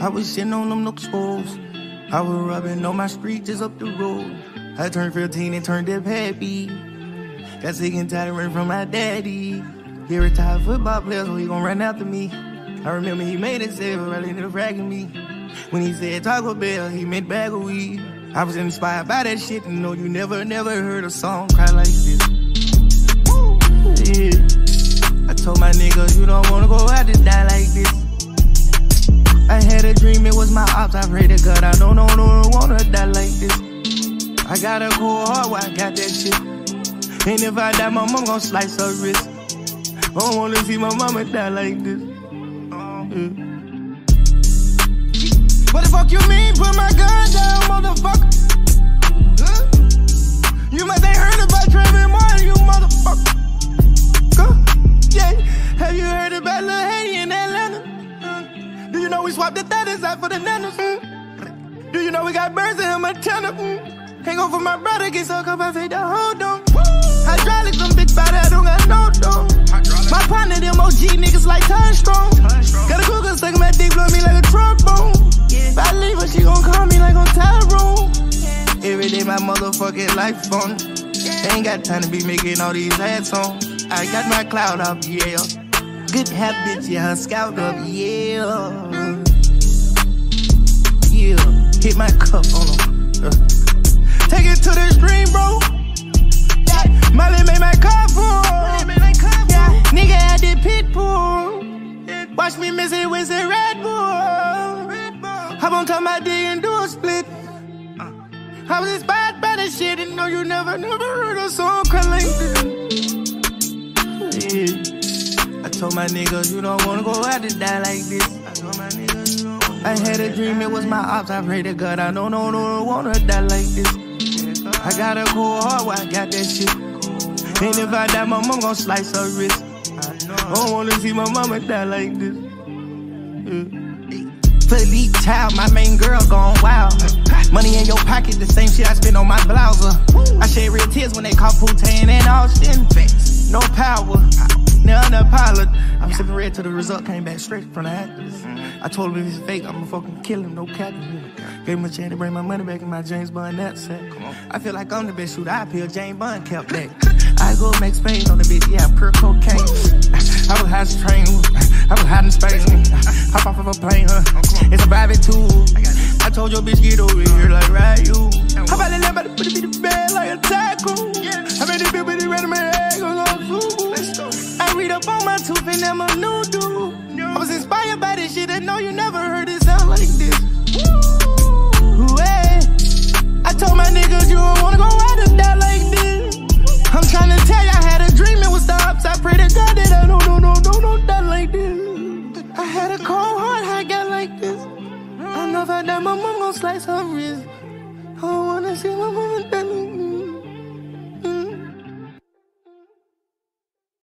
I was sitting on them no holes. I was rubbing on my street just up the road. I turned 15 and turned up happy. Got sick and tired of running from my daddy. He retired football player, so he gon' run after me. I remember he made it say, really ended up ragging me. When he said Taco Bell, he meant bag of weed. I was inspired by that shit and know you never, never heard a song cry like this. Yeah. I told my niggas you don't wanna go out to die like this. I had a dream, it was my ops. I pray to God, I don't know, no one wanna die like this. I got a cold heart, why I got that shit. And if I die, my mom gon' slice her wrist. I don't wanna see my mama die like this. Yeah. What the fuck you mean? Put my gun down, motherfucker. Know we swapped the thudders out for the nanas? Huh? Do you know we got birds in? Hmm? Can't go for my brother, get so up, I fake the hold on. Hydraulics, them big body, I don't got no dome. My partner, them OG niggas like Time Strong. Got a cougar stuck in my dick, blow me like a trombone. If I leave her, she gon' call me like on Tyrone. Every day my motherfucking life on. Ain't got time to be making all these ads on. I got my cloud up, yeah. Good habits, yeah, scout up, yeah. Hit my cup on them. Uh. Take it to the stream, bro. Yeah. Molly made my cup full. Yeah. Nigga at the pit. Watch me miss it with the Red Bull. Hop on top my D and do a split. I was inspired by that shit and know you never, never heard a song cry like this. Yeah. I told my niggas you don't wanna go out to die like this. I told my niggas you don't I had a dream, it was my ops. I pray to God, I know, no, no, wanna die like this. I got a cold heart, why I got that shit. And if I die, my mom gon' slice her wrist. I don't wanna see my mama die like this. Yeah. Philippe child, my main girl gone wild. Money in your pocket, the same shit I spend on my blouser. I shed real tears when they call Putain and Austin. No power, none pilot. I was sipping red till the result came back straight from the actors. I told him if he's fake, I'ma fucking kill him, no capping. Gave him a chance to bring my money back in my James Bond knapsack. I feel like I'm the best shooter. I feel James Bond kept that. I go make Spain on the bitch, yeah, pure cocaine. I was high as a train, I was hiding space. Hop off of a plane, huh? It's a private tool. I told your bitch get over here like right you. How about the lamb about to put it in the bed like a tackle? I made it feel pretty red up on my tooth and I'm a new dude. I was inspired by this shit, I know you never heard it sound like this. Ooh, hey. I told my niggas you don't wanna go out and die like this. I'm trying to tell you I had a dream, it was the ups. I pray to God that I don't, no, no, no, no, die like this. I had a cold heart, I got like this. I know if I die, my mom gon' slice her wrist. I don't wanna see my mama die like this.